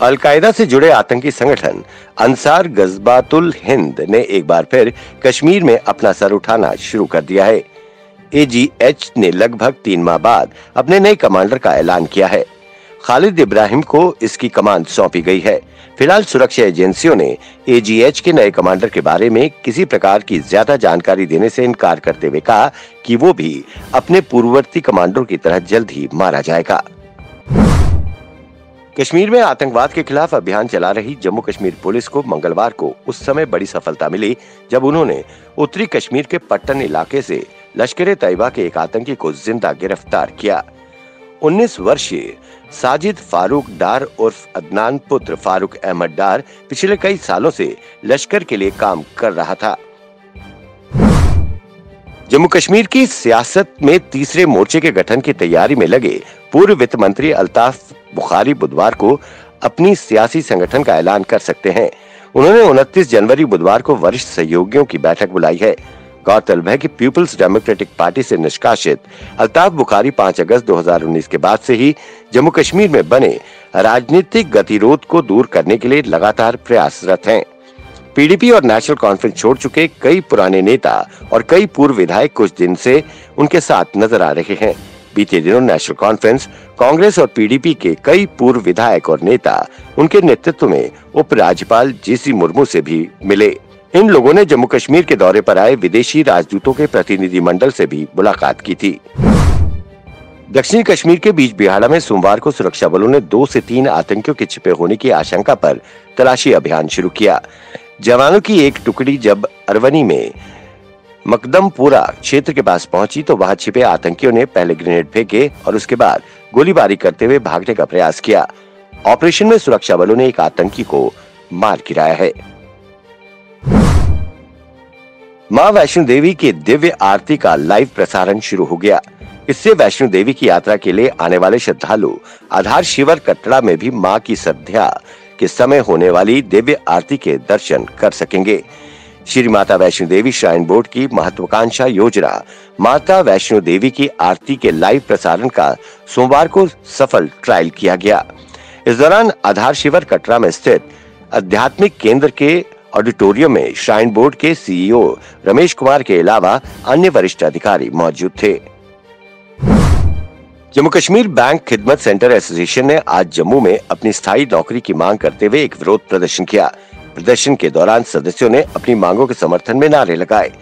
Al Qaeda से जुड़े आतंकी संगठन अंसार गजबातुल हिंद ने एक बार फिर कश्मीर में अपना सर उठाना शुरू कर दिया है। एजीएच ने लगभग तीन माह बाद अपने नए कमांडर का ऐलान किया है। खालिद इब्राहिम को इसकी कमान सौंपी गई है। फ़िलहाल सुरक्षा एजेंसियों ने एजीएच के नए कमांडर के बारे में किसी प्रकार की ज़्यादा जानकारी देने से इनकार करते हुए कहा कि वो भी अपने पूर्ववर्ती कमांडरों की तरह जल्द ही मारा जाएगा। कश्मीर में आतंकवाद के खिलाफ अभियान चला रही जम्मू कश्मीर पुलिस को मंगलवार को उस समय बड़ी सफलता मिली, जब उन्होंने उत्तरी कश्मीर के पट्टन इलाके से लश्कर तैयबा के एक आतंकी को ज़िंदा गिरफ़्तार किया। 19 वर्षीय साजिद फारूक डार उर्फ़ अदनान पुत्र फारूक अहमद डार पिछले कई सालों से लश्कर के लिए काम कर रहा था। जम्मू कश्मीर की सियासत में तीसरे मोर्चे के गठन की तैयारी में लगे पूर्व वित्त मंत्री अल्ताफ बुखारी बुधवार को अपनी सियासी संगठन का ऐलान कर सकते हैं उन्होंने 29 जनवरी बुधवार को वरिष्ठ सहयोगियों की बैठक बुलाई है गौरतलब है कि पीपुल्स डेमोक्रेटिक पार्टी से निष्कासित अल्ताफ बुखारी 5 अगस्त 2019 के बाद से ही जम्मू कश्मीर में बने राजनीतिक गतिरोध को दूर करने के लिए लगातार प्रयासरत हैं। पीडीपी और नेशनल कॉन्फ्रेंस छोड़ चुके कई पुराने नेता और कई पूर्व विधायक कुछ दिन से उनके साथ नज़र आ रहे हैं। बीते दिनों नेशनल कॉन्फ्रेंस, कांग्रेस और पीडीपी के कई पूर्व विधायक और नेता उनके नेतृत्व में उप उपराज्यपाल जीसी मुर्मू से भी मिले। इन लोगों ने जम्मू कश्मीर के दौरे पर आए विदेशी राजदूतों के प्रतिनिधि मंडल से भी मुलाकात की थी। दक्षिणी कश्मीर के बीच बिहाड़ा में सोमवार को सुरक्षा बलों ने दो से तीन आतंकियों के छिपे होने की आशंका पर तलाशी अभियान शुरू किया। जवानों की एक टुकड़ी जब अरवनी में मकदमपुरा क्षेत्र के पास पहुँची तो वहाँ छिपे आतंकियों ने पहले ग्रेनेड फेंके और उसके बाद गोलीबारी करते हुए भागने का प्रयास किया। ऑपरेशन में सुरक्षा बलों ने एक आतंकी को मार गिराया है। माँ वैष्णो देवी के दिव्य आरती का लाइव प्रसारण शुरू हो गया। इससे वैष्णो देवी की यात्रा के लिए आने वाले श्रद्धालु आधार शिवर कटड़ा में भी माँ की श्रद्धा के समय होने वाली दिव्य आरती के दर्शन कर सकेंगे। श्री माता वैष्णो देवी श्राइन बोर्ड की महत्वाकांक्षा योजना, माता वैष्णो देवी की आरती के लाइव प्रसारण का सोमवार को सफल ट्रायल किया गया। इस दौरान आधार शिविर कटरा में स्थित आध्यात्मिक केंद्र के ऑडिटोरियम में श्राइन बोर्ड के सीईओ रमेश कुमार के अलावा अन्य वरिष्ठ अधिकारी मौजूद थे। जम्मू कश्मीर बैंक खिदमत सेंटर एसोसिएशन ने आज जम्मू में अपनी स्थायी नौकरी की मांग करते हुए एक विरोध प्रदर्शन किया। प्रदर्शन के दौरान सदस्यों ने अपनी मांगों के समर्थन में नारे लगाए।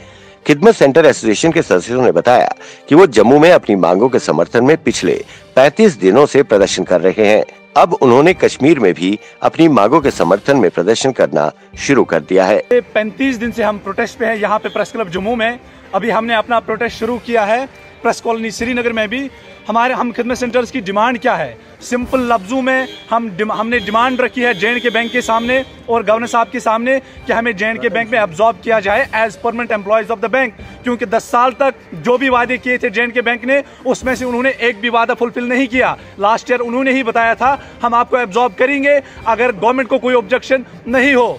खिदमत सेंटर एसोसिएशन के सदस्यों ने बताया कि वो जम्मू में अपनी मांगों के समर्थन में पिछले 35 दिनों से प्रदर्शन कर रहे हैं। अब उन्होंने कश्मीर में भी अपनी मांगों के समर्थन में प्रदर्शन करना शुरू कर दिया है। पैंतीस दिन से हम प्रोटेस्ट पे हैं। यहाँ पे प्रेस क्लब जम्मू में। अभी हमने अपना प्रोटेस्ट शुरू किया है। प्रेस कॉलोनी श्रीनगर में भी हमारे, हम खिदमत सेंटर्स की डिमांड क्या है? सिंपल लफ्जों में हम हमने डिमांड रखी है जे के बैंक के सामने और गवर्नर साहब के सामने कि हमें जे के बैंक में एब्जॉर्ब किया जाए as permanent employees of the bank क्योंकि 10 साल तक जो भी वादे किए थे जे के बैंक ने, उसमें से उन्होंने एक भी वादा फुलफिल नहीं किया। लास्ट ईयर उन्होंने ही बताया था, हम आपको एब्जॉर्ब करेंगे, अगर गवर्नमेंट को कोई ऑब्जेक्शन नहीं हो।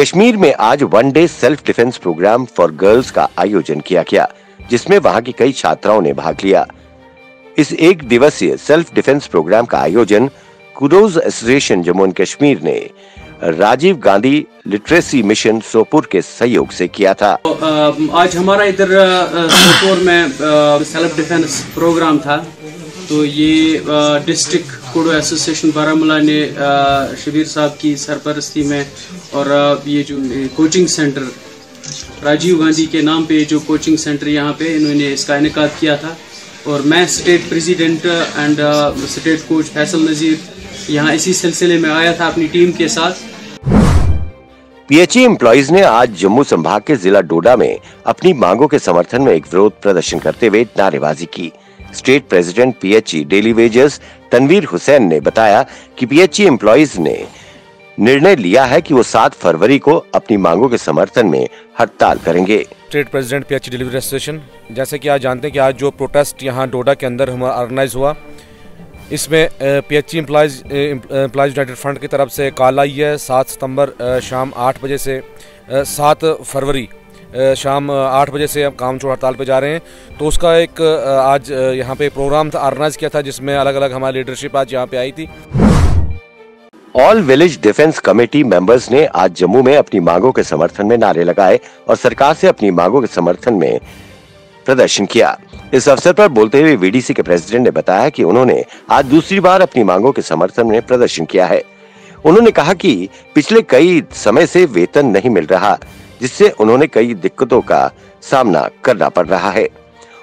कश्मीर में आज one day self defence programme for girls का आयोजन किया गया। जिसमें वहाँ की कई छात्राओं ने भाग लिया। इस एक दिवसीय सेल्फ डिफेंस प्रोग्राम का आयोजन Kudos association Jammu and Kashmir ने राजीव गांधी लिटरेसी मिशन सोपुर के सहयोग से किया था। आज हमारा इधर सोपुर में सेल्फ डिफेंस प्रोग्राम था। तो ये डिस्ट्रिक्ट कुडो एसोसिएशन बारामूला ने शबीर साहब की सरपरस्ती में और ये जो कोचिंग सेंटर राजीव गांधी के नाम पे जो कोचिंग सेंटर यहाँ पे इन्होंने इसका इनका किया था। और मैं state president and state coach Faisal Nazir यहाँ इसी सिलसिले में आया था अपनी टीम के साथ। पीएचई एम्प्लॉइज ने आज जम्मू संभाग के जिला डोडा में अपनी मांगों के समर्थन में एक विरोध प्रदर्शन करते हुए नारेबाजी की। State president PHE daily wagers Tanveer Hussain ने बताया कि पीएचई एम्प्लॉइज ने निर्णय लिया है कि वो सात फरवरी को अपनी मांगों के समर्थन में हड़ताल करेंगे। State president PHE delivery association जैसे कि आज जानते हैं कि आज जो प्रोटेस्ट यहाँ डोडा के अंदर हमारा ऑर्गेनाइज हुआ, इसमें P H employees united fund की तरफ़ से कॉल आई है सात सितंबर शाम आठ बजे से सात फरवरी शाम आठ बजे से हम काम छोड़ हड़ताल पे जा रहे हैं। तो उसका एक आज यहाँ पे प्रोग्राम था ऑर्गेनाइज किया था, जिसमें अलग अलग हमारी लीडरशिप आज यहाँ पे आई थी। All village defence committee members ने आज जम्मू में अपनी मांगों के समर्थन में नारे लगाए और सरकार से अपनी मांगों के समर्थन में प्रदर्शन किया। इस अवसर पर बोलते हुए वीडीसी के प्रेसिडेंट ने बताया कि उन्होंने आज दूसरी बार अपनी मांगों के समर्थन में प्रदर्शन किया है। उन्होंने कहा कि पिछले कई समय से वेतन नहीं मिल रहा, जिससे उन्होंने कई दिक्कतों का सामना करना पड़ रहा है।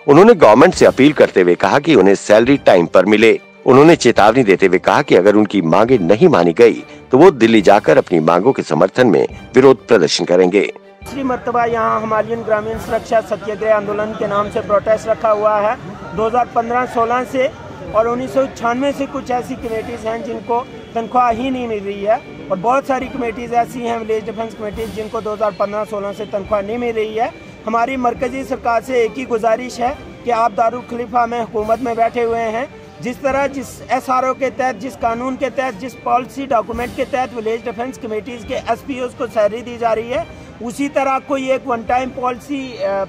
उन्होंने गवर्नमेंट से अपील करते हुए कहा कि उन्हें सैलरी टाइम पर मिले। उन्होंने चेतावनी देते हुए कहा कि अगर उनकी मांगे नहीं मानी गई तो वो दिल्ली जाकर अपनी मांगों के समर्थन में विरोध प्रदर्शन करेंगे। दूसरी मरतबा यहाँ हिमालयन ग्रामीण सुरक्षा सत्याग्रह आंदोलन के नाम से प्रोटेस्ट रखा हुआ है। 2015-16 से और उन्नीस से कुछ ऐसी कमेटीज़ हैं जिनको तनख्वाह ही नहीं मिल रही है। और बहुत सारी कमेटीज़ ऐसी हैं विलेज डिफेंस कमेटीज़ जिनको 2015-16 से तनख्वाह नहीं मिल रही है। हमारी मरकज़ी सरकार से एक ही गुजारिश है कि आप दारुल खलीफा में हुकूमत में बैठे हुए हैं। जिस तरह जिस एसआरओ के तहत, जिस कानून के तहत, जिस पॉलिसी डॉक्यूमेंट के तहत विलेज डिफेंस कमेटीज़ के एस को सैलरी दी जा रही है, उसी तरह कोई एक वन टाइम पॉलिसी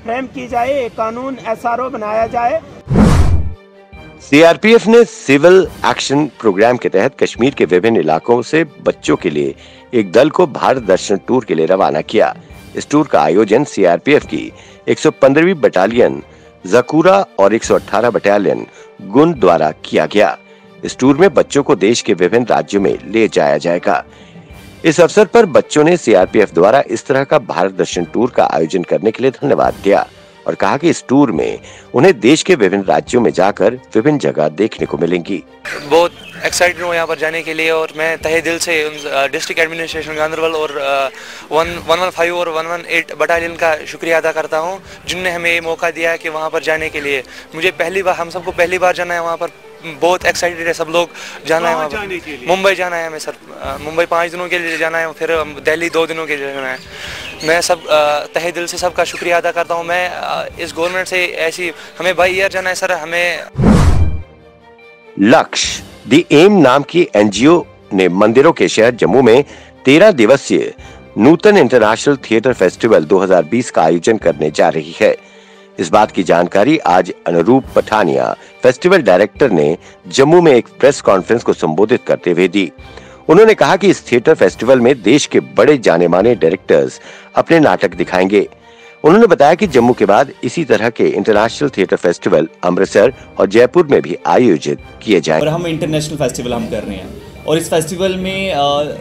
फ्रेम की जाए, एक कानून एसआरओ बनाया जाए। सीआरपीएफ ने सिविल एक्शन प्रोग्राम के तहत कश्मीर के विभिन्न इलाकों से बच्चों के लिए एक दल को भारत दर्शन टूर के लिए रवाना किया। इस टूर का आयोजन सीआरपीएफ की 115वीं बटालियन जकूरा और 118 बटालियन गुण द्वारा किया गया। इस टूर में बच्चों को देश के विभिन्न राज्यों में ले जाया जाएगा। इस अवसर पर बच्चों ने सीआरपीएफ द्वारा इस तरह का भारत दर्शन टूर का आयोजन करने के लिए धन्यवाद दिया। और कहा कि इस टूर में उन्हें देश के विभिन्न राज्यों में जाकर विभिन्न जगह देखने को मिलेंगी। बहुत एक्साइटेड हूँ यहाँ पर जाने के लिए और मैं तहे दिल से डिस्ट्रिक्ट एडमिनिस्ट्रेशन गांधरबल और वन वन वन फाइव और वन वन एट बटालियन का शुक्रिया अदा करता हूँ जिनने हमें ये मौका दिया है कि वहाँ पर जाने के लिए। मुझे पहली बार हम सबको पहली बार जाना है वहाँ पर। बहुत एक्साइटेड है सब लोग जाना है वहाँ पर। मुंबई जाना है हमें सर मुंबई पाँच दिनों के लिए जाना है फिर दिल्ली दो दिनों के लिए जाना है। मैं सब तहे दिल से सबका शुक्रिया अदा करता हूँ। मैं इस गवर्नमेंट से ऐसी, हमें बाई ईयर जाना है सर, हमें लक्ष्य दी एम नाम की एनजीओ ने मंदिरों के शहर जम्मू में तेरह दिवसीय नूतन इंटरनेशनल थिएटर फेस्टिवल 2020 का आयोजन करने जा रही है। इस बात की जानकारी आज अनुरूप पठानिया फेस्टिवल डायरेक्टर ने जम्मू में एक प्रेस कॉन्फ्रेंस को संबोधित करते हुए दी। उन्होंने कहा कि इस थिएटर फेस्टिवल में देश के बड़े जाने माने डायरेक्टर्स अपने नाटक दिखाएँगे। उन्होंने बताया कि जम्मू के बाद इसी तरह के इंटरनेशनल थिएटर फेस्टिवल अमृतसर और जयपुर में भी आयोजित किए जाए। और हम इंटरनेशनल फेस्टिवल हम कर रहे हैं। और इस फेस्टिवल में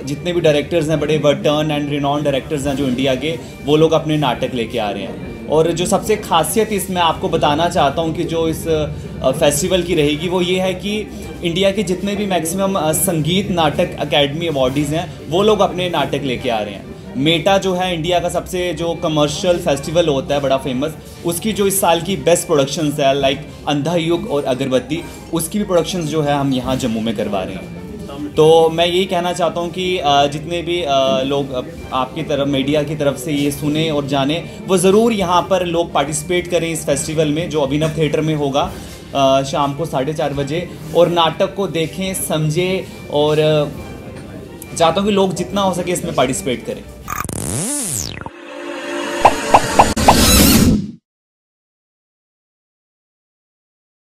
जितने भी डायरेक्टर्स हैं, बड़े टर्न एंड रिनॉन डायरेक्टर्स हैं जो इंडिया के, वो लोग अपने नाटक लेके आ रहे हैं। और जो सबसे खासियत इसमें आपको बताना चाहता हूँ कि जो इस फेस्टिवल की रहेगी, वो ये है कि इंडिया के जितने भी मैक्सिमम संगीत नाटक अकेडमी अवार्डीज़ हैं, वो लोग अपने नाटक लेके आ रहे हैं। मेटा जो है इंडिया का सबसे जो कमर्शियल फेस्टिवल होता है, बड़ा फ़ेमस उसकी जो इस साल की बेस्ट प्रोडक्शंस है लाइक अंधा युग और अगरबत्ती, उसकी भी प्रोडक्शंस जो है हम यहाँ जम्मू में करवा रहे हैं। तो मैं यही कहना चाहता हूँ कि जितने भी लोग आपकी तरफ़ मीडिया की तरफ़ से ये सुने और जाने, वो ज़रूर यहाँ पर लोग पार्टिसिपेट करें इस फेस्टिवल में, जो अभिनव थिएटर में होगा। शाम को साढ़े चार बजे और नाटक को देखें, समझें और चाहता हूँ कि लोग जितना हो सके इसमें पार्टिसिपेट करें।